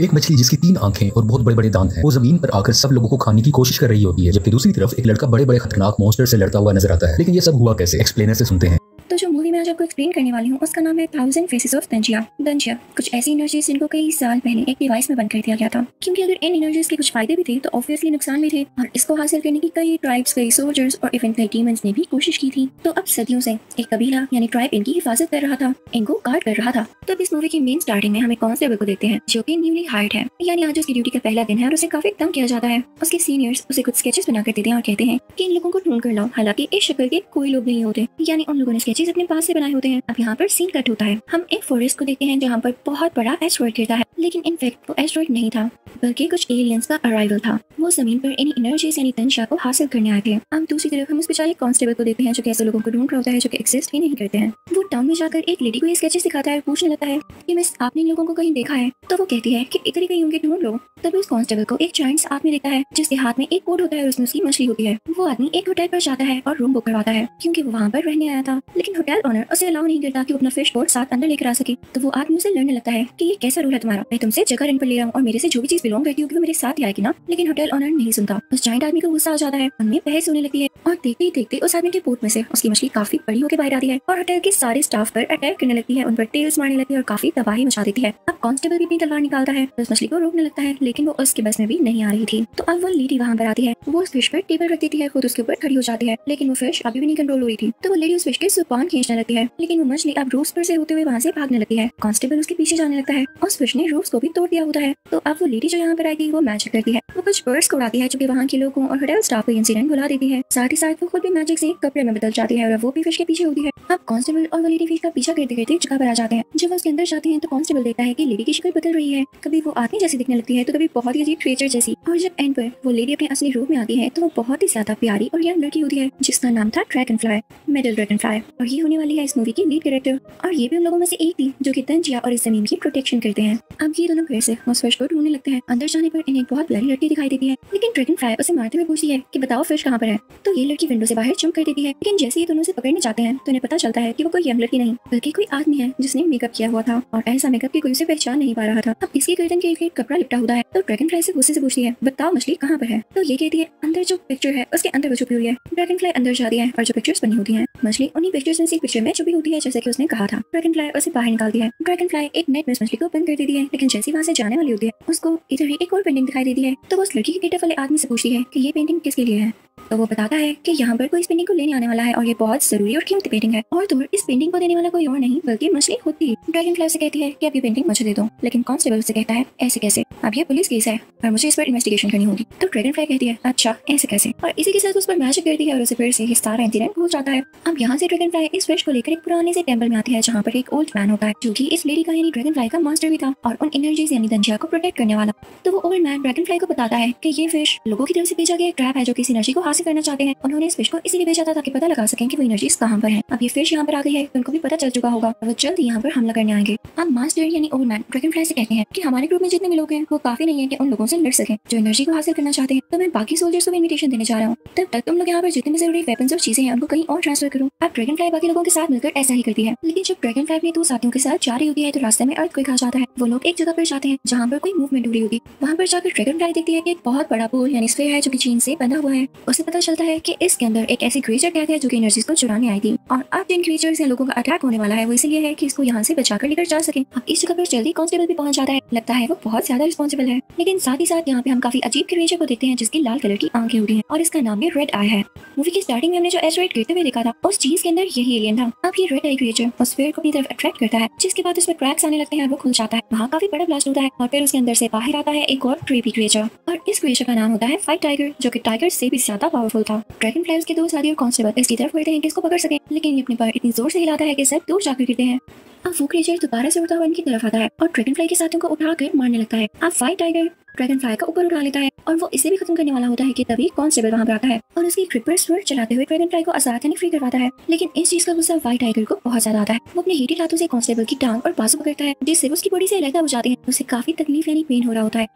एक मछली जिसकी तीन आँखें और बहुत बड़े बड़े दांत हैं, वो ज़मीन पर आकर सब लोगों को खाने की कोशिश कर रही होती है, जबकि दूसरी तरफ़ एक लड़का बड़े बड़े खतरनाक मॉन्स्टर से लड़ता हुआ नज़र आता है। लेकिन ये सब हुआ कैसे? एक्सप्लेनर से सुनते हैं। जो मूवी मैं आज आपको एक्सप्लेन करने वाली हूँ, उसका नाम है थाउज़ेंड फेसेस ऑफ़ दंजिया दंजिया कुछ ऐसी एनर्जीज जिनको कई साल पहले एक डिवाइस में बंद कर दिया गया था। क्योंकि अगर इन एनर्जीज के कुछ फ़ायदे भी थे तो ऑब्वियसली नुकसान भी थे। और इसको हासिल करने की कई ट्राइब्स कई सोल्जर्स और इवन कई टीमंस ने भी कोशिश की थी। तो अब सदियों से एक कबीला, यानी ट्राइब इनकी हिफाजत कर रहा था, इनको गार्ड कर रहा था। तो इस मूवी की मेन स्टार्टिंग में हमें कॉन्स्टेबल को देखते हैं, जो की न्यूली हायर्ड है। यानी आज उसकी ड्यूटी का पहला दिन है और उसे काफ़ी तंग किया जाता है। उसके सीनियर्स उसे कुछ स्केचेस बना कर देते हैं और कहते हैं कि इन लोगों को ढूंढ कर लाओ। हालाँकि इस शक्ल के कोई लोग नहीं होते। यानी उन लोगों ने स्केचेस अपने पास से बनाए होते हैं। अब यहाँ पर सीन कट होता है। हम एक फॉरेस्ट को देखते हैं, जहाँ पर बहुत बड़ा एस्ट्रॉइड गिरता है। लेकिन इनफेक्ट वो एस्ट्रॉइड नहीं था, बल्कि कुछ एलियंस का अराइवल था। वो ज़मीन पर इन एनर्जीज यानी तंशा को हासिल करने आए थे। अब दूसरी तरफ़ हम उस बेचारे कांस्टेबल को देखते हैं, जो कैसे लोगों को ढूंढ रहा होता है, जो एक्सिस्ट ही नहीं करते हैं। वो टाउन में जाकर एक लेडी को ये स्केचेस दिखाता है, पूछने लगता है कि, मिस, आपने लोगों को कहीं देखा है? तो वो कहती है कि इधर ही कहीं होंगे, ढूंढ लो। तभी उस कांस्टेबल को एक जाइंट आदमी देखता है, जिसके हाथ में एक कोड होता है और उसमें उसकी मछली होती है। वो आदमी एक होटल पर जाता है और रूम बुक करवाता है, क्योंकि वो वहाँ पर रहने आया था। लेकिन होटल ओनर उसे अलाउ नहीं करता कि अपना फ़िश बोर्ड साथ अंदर लेकर आ सके। तो वो आदमी उसे लड़ने लगता है कि ये कैसा रूल है तुम्हारा? मैं तुमसे जगह रेंट पर ले रहा हूँ और मेरे से जो भी चीज़ बिलोंग करती होगी वो मेरे साथ ही आएगी ना? लेकिन होटल ओनर नहीं सुनता। उस जाइंट आदमी को गुस्सा आ जाता है। उनमें बहस होने लगती है और देखते ही देखते उस आदमी के पोट में से उसकी मछली काफ़ी बड़ी होकर बाहर आती है और होटल के सारे स्टाफ पर अटैक करने लगती है। उन पर टेल्स मारने लगती है और काफ़ी तबाही मचा देती है। अब कांस्टेबल भी अपनी तलवार निकालता है। उस मछली को रोकने लगता है, लेकिन वो उसके बस में भी नहीं आ रही थी। तो अब वो लेडी वहाँ पर आती है। वो उस फ़िश पर टेबल रख देती है, खुद उसके ऊपर खड़ी हो जाती है। लेकिन वो फ़िश अभी भी नहीं कंट्रोल हो रही थी। तो वो लेडी उस फ़िश के सुपान खींचने लगती है? लेकिन वो मछली अब रोज पर से होते हुए वहाँ से भागने लगती है। कांस्टेबल उसके पीछे जाने लगता है और फ़िश ने रोज को भी तोड़ दिया होता है। तो अब वो लेडी जो यहाँ पर आएगी, वो मैजिक करती है। वो कुछ बर्ड्स को उड़ाती है जो कि वहाँ के लोगों और होटल स्टाफ को इंसिडेंट बुला देती है। साथ ही साथ वो खुद भी मैजिक से कपड़े में बदल जाती है और वो भी फ़िश के पीछे होती है। अब कांस्टेबल और वो लेडी फ़िश का पीछा करते करते जगह पर आ जाते हैं। जब वो उसके अंदर जाते हैं तो कांस्टेबल देखता है की लेडी की शक्ल बदल रही है। कभी वो आदमी जैसी दिखने लगती है तो कभी बहुत ही अजीब क्रिएचर जैसी। और जब एंड पर वो लेडी अपने असली रूप में आती है तो वो बहुत ही ज़्यादा प्यारी और यंग लड़की होती है, जिसका नाम था dragon fly medal dragon fly और ये होने वाली है इस मूवी की लीड कैरेक्टर और ये भी उन लोगों में से एक थी, जो कि तंजिया और इस ज़मीन की प्रोटेक्शन करते हैं। अब ये दोनों फिर से उस फ़िश को ढूँढने लगते हैं। अंदर जाने पर इन्हें बहुत बड़ी लड़की दिखाई देती है, लेकिन ड्रैगन फ्लाई उसे मारते हुए पूछती है कि बताओ फ़िश कहाँ पर है? तो ये लड़की विंडो से बाहर जंप कर देती है, लेकिन जैसे ही दोनों से पकड़ने जाते हैं तो इन्हें पता चलता है की वो कोई यंग लड़की नहीं, बल्कि कोई आदमी है, जिसने मेकअप किया हुआ था। और ऐसा मेकअप की कोई उसे पहचान नहीं पा रहा था। अब इसकी गर्दन के कपड़ा लिपटा हुआ है तो ड्रैगन फ्लाई से गुस्से से पूछती है, बताओ मछली कहाँ पर है? तो ये कहती है, अंदर जो पिक्चर है, उसके अंदर वो छुपी हुई है। ड्रैगन फ्लाई अंदर जाती है, और जो पिक्चर्स बनी होती है, मछली उन्हीं पिक्चर्स में से पिक्चर में छुपी होती है, जैसे कि उसने कहा था। ड्रैगन फ्लाई उसे बाहर निकाल दिया है। ड्रैगन फ्लाई एक नेट में मछली को बंद कर देती है, लेकिन जैसी वहाँ से जाने वाली होती है। उसको इधर ही एक और पेंटिंग दिखाई देती है। तो उस लड़की के गेटअप वाले आदमी से पूछती है की ये पेंटिंग किसके लिए है? तो वो बताता है कि यहाँ पर कोई इस पेंटिंग को लेने आने वाला है और ये बहुत ज़रूरी और कीमती पेंटिंग है। और तो इस पेंटिंग को देने वाला कोई और नहीं, बल्कि मछली होती है। ड्रैगन फ्लाई से कहती है कि अब ये पेंटिंग मुझे दे दो, लेकिन कॉन्स्टेबल से कहता है, ऐसे कैसे? अब यह पुलिस केस है और मुझे इस पर इन्वेस्टिगेशन करनी होगी। तो ड्रैगन फ्लाई कहती है अच्छा ऐसे कैसे? और इसी के साथ उस पर मैजिक करती है और उसे फिर से सारा इंसिडेंट हो जाता है। अब यहाँ से ड्रैगन फ्लाई इस फ़िश को लेकर एक पुराने से टेंपल में आती है, जहाँ पर एक ओल्ड मैन होता है, जो की इस लेडी का यानी ड्रैगन फ्लाई का मास्टर भी था और उन एनर्जीज यानी दंजिया को प्रोटेक्ट करने वाला। तो वो ओल्ड मैन ड्रैगन फ्लाई को बताता है की ये फ़िश लोगों की तरफ़ से भेजा गया ट्रैप है, जो किसी एनर्जी को हासिल करना चाहते हैं। उन्होंने इस फ़िश को इसीलिए भेजा था ताकि पता लगा सकें कि वो एनर्जीज कहाँ पर है। अब ये फ़िश यहाँ पर आ गई है। उनको भी पता चल चुका होगा। वो जल्द यहाँ पर हमला करने आएँगे। अब मास्टर यानी ओल्ड मैन ड्रैगन फ्लाई से कहते हैं कि हमारे ग्रुप में जितने भी लोग हैं, वो काफ़ी नहीं है कि उन लोगों से लड़ सके। जो एनर्जी को हासिल करना चाहते हैं तो मैं बाकी सोल्जर्स को इन्विटेशन देने जा रहा हूँ। तब तक तुम लोग यहाँ पर जितने भी ज़रूरी वेपन्स और चीज़ें हैं, उनको कहीं और ट्रांसफ़र करूँ। अब ड्रैगन फ्लाई बाकी लोगों के साथ मिलकर ऐसा ही करती है। लेकिन जब ड्रैगन फ्लाई अपने दो साथियों के साथ जा रही होती है तो रास्ते में अर्थ कोई खा जाता है। वो लोग एक जगह पर जाते हैं, जहाँ पर कोई मूवमेंट हो रही होगी। वहाँ पर जाकर ड्रैगन फ्लाई देखती है एक बहुत बड़ा पुल यानी स्फेयर है जो की चीन से बना हुआ है। उसे पता चलता है कि इसके अंदर एक ऐसी क्रिएचर कैद है जो कि एनर्जीज को चुराने आई थी। और अब जिन क्रिएचर से लोगों का अटैक होने वाला है, वो इसलिए है कि इसको यहाँ से बचाकर लेकर जा सके। अब इस जगह पर जल्दी कांस्टेबल भी पहुँच जाता है। लगता है वो बहुत ज़्यादा रिस्पॉन्सिबल है। लेकिन साथ ही साथ यहाँ पे हम काफ़ी अजीब क्रिएचर को देखते हैं, जिसकी लाल कलर की आँखें होती है और इसका नाम भी रेड आई है। मूवी की स्टार्टिंग में हमने जो एस्ट्रॉइड गिरते हुए देखा था, उस चीज़ के अंदर यही एलियन था। अब ये रेड आई क्रिएचर उस पेड़ को अपनी तरफ़ अट्रैक्ट करता है, जिसके बाद उसमें क्रैक्स आने लगते हैं वो खुल जाता है। वहाँ काफ़ी बड़ा ब्लास्ट होता है और फिर उसके अंदर से बाहर आता है एक और क्रीपी क्रिएचर और इस क्रिएचर का नाम होता है फाइट टाइगर जो की टाइगर से भी ज़्यादा पावरफुल था। ड्रैगन फ्लाई के दो साथी और कॉन्स्टेबल इसकी तरफ़ बढ़ते हैं कि इसको पकड़ सके। लेकिन ये अपने पर इतनी ज़ोर से हिलाता है कि सब दूर जाकर गिरते हैं। अब वो क्रिएचर दोबारा से उड़ता हुआ इनकी तरफ़ आता है और ड्रैगन फ्लाई के साथियों को उठाकर मारने लगता है। अब फाइट टाइगर ड्रैगन फ्लाई का ऊपर उठा लेता है और वो इसे भी खत्म करने वाला होता है कि तभी कांस्टेबल वहाँ पर आता है। और उसकी ट्रिपर स्वर्ड चलाते हुए ड्रैगन फ्लाई को यानी फ्री करवाता है। लेकिन इस चीज़ का गुस्सा व्हाइट टाइगर को बहुत ज़्यादा आता है। वो अपने हीटी हाथों से कांस्टेबल की टांग और बाजू पकड़ता है, जिससे उसकी बॉडी से अलग हो जाती है। उसे काफ़ी तकलीफ़ यानी पेन हो रहा होता है।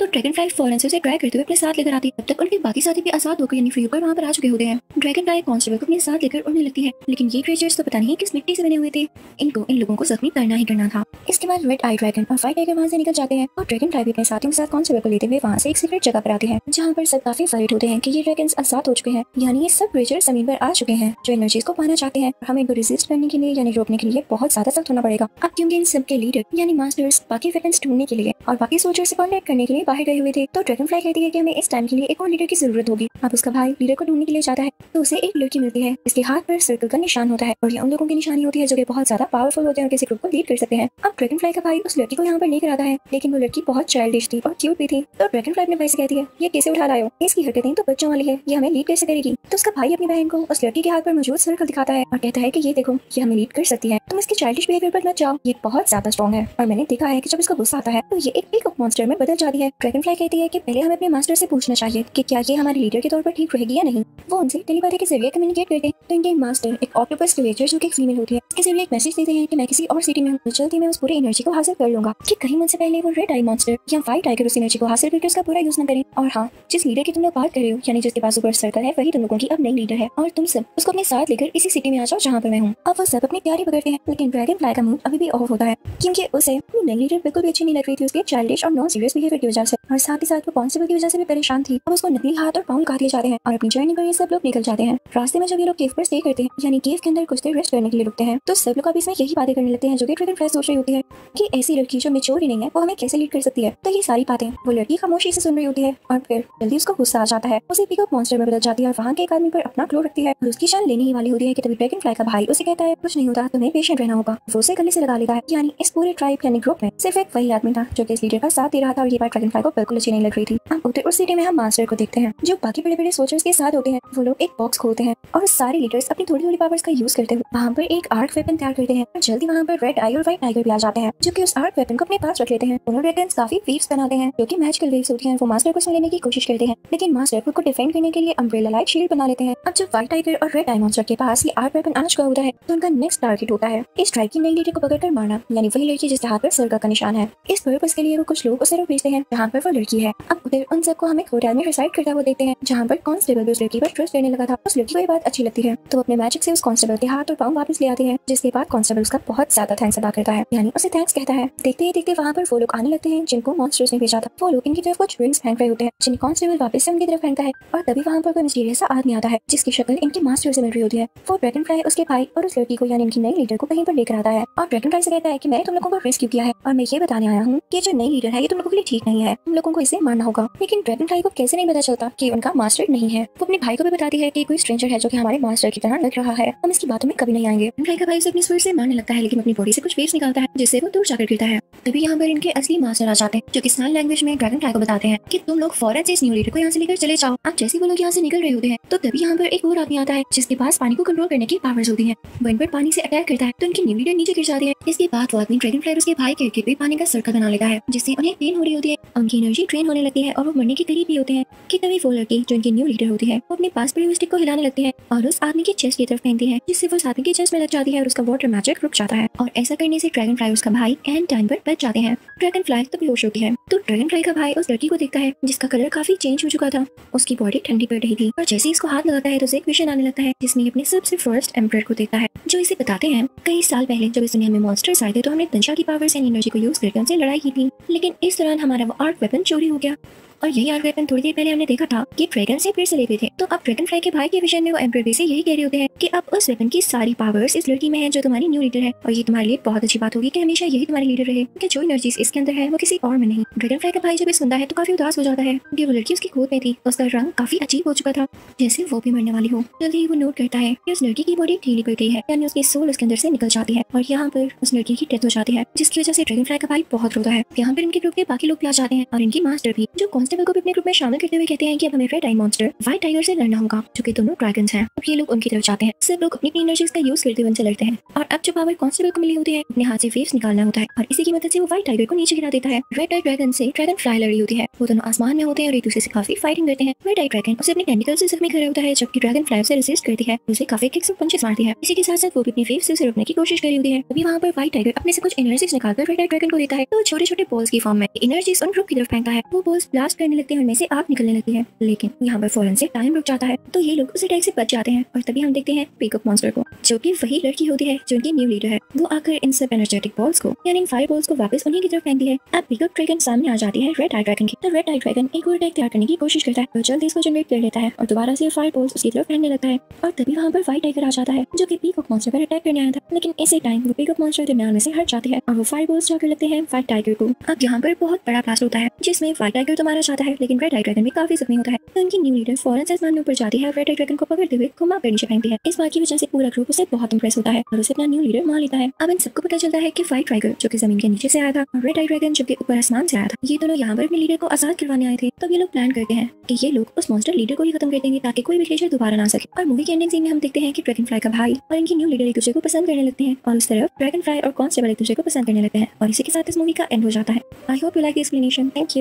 तो ड्रैगन फ्लाई फ़ौरन से उसे ट्रैक करते हुए अपने साथ लेकर आती है। तब तक उनके बाकी साथी भी आज़ाद होकर यानी फ्री होकर वहाँ पर आ चुके होते हैं ड्रैगन फ्लाई कॉन्स्टेबल को अपने साथ लेकर उड़ने लगती है। लेकिन ये क्रिएचर्स तो पता नहीं किस मिट्टी से बने हुए थे। इनको, इन लोगों को जख्मी करना ही करना था। इसके बाद रेड आई ड्रैगन और फाइट टाइगर वहाँ से निकल जाते हैं और ड्रैगन फ्लाई भी अपने साथियों के साथ कॉन्स्टेबल को लेते हुए वहाँ से एक सीक्रेट जगह पर आते हैं। जहाँ पर सब काफ़ी फरीड होते हैं कि ये ड्रैगन आज़ाद हो चुके हैं। यानी ये सब क्रिएचर ज़मीन पर आ चुके हैं, जो एनर्जीज को पाना चाहते हैं। हमें इनको रिजिस्ट करने के लिए यानी रोकने के लिए बहुत ज़्यादा सख्त होना पड़ेगा। अब क्योंकि इन सबके लीडर यानी मास्टर्स बाकी वेपन्स ढूँढने के लिए और बाकी सोल्जर से कॉन्टेक्ट करने के लिए बाहर गए हुए थे तो ड्रैगन फ्लाई कहती है की हमें इस टाइम के लिए एक और लीडर की ज़रूरत होगी। अब उसका भाई लीडर को ढूँढने के लिए जाता है तो उसे एक लड़की मिलती है। इसके हाथ पर सर्कल का निशान होता है और ये उन लोगों की निशानी होती है जो कि बहुत ज़्यादा पावरफुल होते हैं और किसी ग्रुप को लीड कर सकते हैं। अब ड्रैगन फ्लाई का भाई उस लड़की को यहाँ पर लेकर आता है, लेकिन वो लड़की बहुत चाइल्डिश थी और क्यूट भी थी तो ड्रैगन फ्लाई अपने भाई से कहती है, ये कैसे उठा लाए हो इसकी हरकतें तो बच्चों वाली है। ये हमें लीड कैसे करेगी तो उसका भाई अपनी बहन को उस लड़की के हाथ पर मौजूद सर्कल दिखाता है और कहता है कि ये देखो, ये हमें लीड कर सकती है। तुम इसके चाइल्डिश बिहेवियर पर मत जाओ। ये बहुत ज़्यादा स्ट्रॉन्ग है। और मैंने देखा है कि जब इसका गुस्सा आता है तो ये एक पिक मॉन्स्टर में बदल जाती है। ड्रैगन फ्लाई कहती है कि पहले हमें अपने मास्टर से पूछना चाहिए की क्या ये हमारे लीडर के तौर पर ठीक रहेगी या नहीं। वो उनसे टेलीपैथी के ज़रिए कम्युनिकेट करते हैं? तो इनके मास्टर एक ऑक्टोपस क्रिएचर जो कि फीमेल होती है इसके ज़रिए एक मैसेज देते हैं कि मैं किसी और सिटी में हूँ। तो जल्दी मैं उस पूरी एनर्जी को हासिल कर लूँगा। कि कहीं मुझसे पहले वो रेड आई मॉन्स्टर या व्हाइट टाइगर उस एनर्जी को हासिल करके उसका पूरा यूज़ न करें। और हाँ जिस लीडर की तुम लोग बात कर रहे हो, यानी जिसके पास ऊपर सर्कल है, वही तुम लोगों की अब नई लीडर है। और तुम सब उसको अपने साथ लेकर इसी सिटी में आ जाओ जहाँ पर मैं हूँ। अब वो सब अपनी तैयारी पकड़ते हैं लेकिन ड्रैगन फ्लाई का मूड अभी भी ऑफ़ होता है। क्योंकि उसे अपनी नई लीडर बिल्कुल भी अच्छी नहीं लग रही थी उसके चाइल्डिश और नॉन सीरियस बिहेवियर की वजह से। और साथ ही साथ वो कॉन्स्टेबल की वजह से भी परेशान थी। अब उसको नकली हाथ और पाँव काट दिए जाते हैं और अपनी जर्नी पर सब लोग निकल जाते हैं। रास्ते में जब ये लोग केव पर स्टे करते हैं, यानी केव के अंदर कुछ देर रेस्ट करने के लिए रुकते हैं तो सब लोग अभी इसमें यही बातें करने लगते हैं जो कि ड्रैगन फ्लाई सोच रही होती है कि ऐसी लड़की जो मेच्योर ही नहीं है, वो हमें कैसे लीड कर सकती है? तो ये सारी बातें, वो लड़की खामोशी से सुन रही होती है और फिर जल्दी उसको गुस्सा आ जाता है। उसे पिकअप मॉन्स्टर में बदल जाती है और वहाँ के एक आदमी पर अपना क्लो रखती है। और उसकी जान लेने वाली होती है कि तभी ड्रैगन फ्लाई का भाई उसे कहता है, कुछ नहीं होता, तुम्हें पेशेंट रहना होगा। वो उसे गले से लगा लेता है। यानी इस पूरे ट्राइब यानी ग्रुप में सिर्फ़ एक वही आदमी था जो इस लीडर का साथ दे रहा था और ये बात ड्रैगन फ्लाई को बिल्कुल अच्छी नहीं लग रही थी। अब उधर उस सिटी में हम मास्टर को देखते हैं, जो बाकी बड़े बड़े सोल्जर्स के साथ होते हैं। वो लोग एक बॉक्स खोलते हैं और सारे लीडर्स अपनी थोड़ी थोड़ी पावर्स का यूज़ करते हुए वहाँ पर एक आर्ट वेपन तैयार करते हैं। और जल्दी वहाँ पर रेड आई और व्हाइट टाइगर भी आ जाते हैं, जो कि उस आर्ट वेपन को अपने पास रख लेते हैं। दोनों ड्रैगन्स काफ़ी वेव्स बनाते हैं, जो कि मैजिकल वेव्स होती हैं। वो मास्टर को लेने की कोशिश करते हैं, लेकिन मास्टर खुद को डिफेंड करने के लिए अम्ब्रेला लाइट शील्ड बना लेते हैं। अब जब व्हाइट टाइगर और रेड मॉन्स्टर के पास ये आर्ट वेपन आना चुका होता है तो उनका नेक्स्ट टारगेट होता है। इस ट्राइब की नई लीडर को पकड़कर मारना, यानी वही लड़की जिसके हाथ पर सर्कल का निशान है। इस पर्पस के लिए वो कुछ लोग उस भेजते हैं, जहाँ पर वो लड़की है। अब उधर उन सबको हम एक होटल में रिसाइड करता हुआ देखते हैं, जहाँ पर कॉन्स्टेबल उस लड़की पर ट्रस्ट करने लगा था। उस लड़की को ये बात अच्छी लगती है। तो अपने मैजिक से उस कॉन्स्टेबल के हाथ और पाँव वापस ले आते हैं, जिसके बाद कॉन्स्टेबल उसका बहुत ज़्यादा थैंक्स अदा करता है। यानी उसे थैंक्स कहता है। देखते ही देखते वहाँ पर वो लोग आने लगते हैं, जिनको मॉन्स्टर्स ने भेजा था। वो लोग इनकी तरफ़ कुछ रिंग्स फेंक रहे होते हैं कॉन्स्टेबल वापस से उनकी तरफ़ फेंकता है? और तभी वहाँ पर कोई मिस्टीरियस सा आदमी आता है, जिसकी शक्ल इनके मास्टर से मिल रही होती है। वो ड्रैगन फ्लाई उसके भाई और उस लड़की को, यानी इनकी नई लीडर को कहीं पर लेकर आता है। और ड्रैगन फ्लाई से कहता है की मैंने तुम लोगों को रेस्क्यू किया है, और मैं ये बताने आया हूँ की जो नई लीडर है, ये तुम लोगों के लिए ठीक नहीं है। तुम लोगों को इसे मानना होगा। लेकिन ड्रैगन फ्लाई को कैसे नहीं पता चलता की उनका मास्टर नहीं है? वो अपने भाई को भी बताती है की कोई स्ट्रेंजर है जो कि हमारे मास्टर की तरह लग रहा है। हम इसकी बातों में कभी नहीं आएँगे। फ्लाई का भाई अपनी स्वर से मारने लगता है, लेकिन अपनी बॉडी से कुछ वेव्स निकालता है, जिससे वो दूर जाकर गिरता है। तभी यहाँ पर इनके असली मास्टर आ जाते हैं, जो कि स्नान लैंग्वेज में ड्रैगन फ्लाई को बताते हैं कि तुम लोग फ़ौरन से इस न्यू लीडर को यहाँ से लेकर चले जाओ। आप जैसे वो लोग यहाँ से निकल रहे होते हैं तो तभी यहाँ पर एक और आदमी आता है, जिसके पास पानी को कंट्रोल करने की पावर्स होती है। इन पर पानी से अटैक करता है तो इनकी न्यू लीडर नीचे गिर जाती है। इसके बाद वो आदमी ड्रैगन फ्लाई उसके भाई के भी पानी का सर्कल बना लेता है, जिससे उन्हें पेन हो रही होती है। उनकी एनर्जी ट्रेन होने लगती है और वो मरने के करीब भी होते हैं। कि तभी वो लड़की, जो उनकी न्यू लीडर होती है, वो अपने पास पड़ी स्टिक को हिलाने लगती है और उस आदमी की चेस्ट की तरफ़ फेंकती है, जिससे वो आदमी की चेस्ट में लग जाती है और उसका वाटर मैजिक रुक जाता है। और ऐसा करने से ड्रैगन फ्लाई उसका भाई एंड टाइम पर बच जाते हैं। ड्रैगन फ्लाई तो बेहोश होती है। तो ड्रैगन फ्लाई का भाई उस लड़की को देखता है, जिसका कलर काफ़ी चेंज हो चुका था। उसकी बॉडी ठंडी पड़ रही थी। और जैसे ही इसको हाथ लगाता है तो उसे विजन आने लगता है, जिसमें अपने सबसे फ़र्स्ट एम्पर को देखता है, जो इसे बताते हैं, कई साल पहले जब इस दुनिया में मॉन्स्टर्स आए थे तो हमने दंशा की पावर्स एंड एनर्जी को यूज़ करके उनसे लड़ाई की थी। लेकिन इस दौरान हमारा वो आर्ट वेपन चोरी हो गया। और यही आर्ट वेपन थोड़ी देर पहले हमने देखा था कि ड्रैगन से फिर से लेते थे। तो अब ड्रैगन फ्लाई के भाई के विजन में वो एम्ब्रॉयडरी से यही कह रहे होते हैं कि अब उस वेपन की सारी पावर्स इस लड़की में है जो तुम्हारी न्यू लीडर है। और ये तुम्हारे लिए बहुत अच्छी बात होगी कि हमेशा यही तुम्हारी लीडर रहे, कि जो एनर्जीज इसके अंदर है वो किसी और में नहीं। ड्रैगन फ्लाई का भाई जब सुनता है तो काफ़ी उदास हो जाता है, क्योंकि वो लड़की उसकी गोद में थी। उसका रंग काफ़ी अजीब हो चुका था, जैसे वो भी मरने वाली हो। जल्दी ही वो नोट करता है कि उस लड़की की बॉडी ढीली पड़ गई है, यानी उसकी सोल उसके अंदर से निकल जाती है। और यहाँ पर उस लड़की की डेथ हो जाती है, जिसकी वजह से ड्रैगन फ्लाई का भाई बहुत रोता है। यहाँ पर इनके ग्रुप के बाकी लोग भी आ जाते हैं और इनकी मास्टर भी, जो कॉन्स्टेबल को भी अपने ग्रुप में शामिल करते हुए कहते हैं कि अब हमें red eye monster white tiger से लड़ना होगा जो कि दोनों ड्रैगन हैं। अब ये लोग उनकी तरफ़ जाते हैं। सब लोग अपनी एनर्जीज का यूज़ करते हुए लड़ते हैं। और अब जो पावर कॉन्स्टेबल को मिली होती है, अपने हाथ से वेव्स निकालना होता है। और इसी की मदद से वो व्हाइट टाइगर को नीचे गिरा देता है। रेड आई ड्रैगन से ड्रैगन फ्लाई लड़ी होती है। वो दोनों आसमान में होते हैं और एक दूसरे से काफ़ी फाइटिंग करते हैं। रेड आई ड्रैगन उसे अपने टेंटिकल से जख्मी कर होता है, जबकि ड्रैगन फ्लाई से रेसिस्ट करती है। उसे काफ़ी किक्स और पंचेस मारती है। इसी के साथ साथ वो भी अपनी वेव से रोकने की कोशिश करी होती है। अभी वहाँ पर व्हाइट टाइगर अपने से कुछ एनर्जीज निकालकर रेड आई ड्रैगन को देता है। तो छोटे छोटे बॉल्स की फॉर्म में एनर्जीज उन ग्रुप की तरफ़ फेंकता है। वो बॉल्स ब्लास्ट करने लगते हैं, उनमें से आग निकलने लगती है। लेकिन यहाँ पर फ़ौरन से टाइम रुक जाता है तो ये लोग उस अटैक से बच जाते हैं और तभी हम देखते हैं पिकअप मॉन्स्टर को, जो कि वही लड़की होती है, जो उनकी न्यू लीडर है। वो आकर इन सब एनर्जेटिक बॉल्स को, यानी फायर बॉल्स को वापस उन्हीं की तरफ़ फेंकती है। अब पिकअप ड्रैगन सामने आ जाती है रेड आई ड्रैगन की। तो रेड आई ड्रैगन एक और अटैक तैयार करने की कोशिश करता है तो जल्दी इसको जनरेट कर लेता है और दोबारा से फायर बॉल्स उसकी तरफ़ फेंकने लगता है। और तभी वहाँ पर व्हाइट टाइगर आ जाता है, जो कि पिकअप मॉन्स्टर पर अटैक करने आया था। लेकिन इसी टाइम वो पिकअप मॉन्स्टर दरमियान में से हट जाती है और वो फायर बॉल्स जाकर लगते हैं व्हाइट टाइगर को। अब यहाँ पर बहुत बड़ा ब्लास्ट होता है, जिसमें व्हाइट टाइगर तो मारा जाता है, लेकिन रेड आई ड्रैगन भी काफ़ी जख्मी होता है। उनकी न्यू लीडर फ़ौरन से आसमान ऊपर जाती है रेड आई ड्रैगन को पकड़ते हुए घुमा कर नीचे फेंकती है। इस बात की वजह से पूरा ग्रुप उसे बहुत इंप्रेस होता है और उसे अपना न्यू लीडर मान लेता है। अब इन सबको पता चलता है की व्हाइट टाइगर जो कि ज़मीन के नीचे से आया था, और रेड आई ड्रैगन जो कि ऊपर आसमान से आया था, ये दोनों यहाँ पर अपने लीडर को आज़ाद करवाने आए थे। तब ये लोग प्लान करते हैं की ये लोग उस मॉन्स्टर लीडर को ही खत्म कर देंगे, ताकि कोई भी क्रिएचर दोबारा ना सके। और मूवी के एंडिंग सीन में हम देखते हैं कि ड्रैगन फ्लाई का भाई और इनकी न्यू लीडर एक दूसरे को पसंद करने लगते हैं, और उस तरफ़ ड्रैगन फ्लाई और कॉन्स्टेबल एक दूसरे को पसंद करने लगते हैं, और इसी के साथ इस मूवी का एंड हो जाता है। I hope you like explanation thank you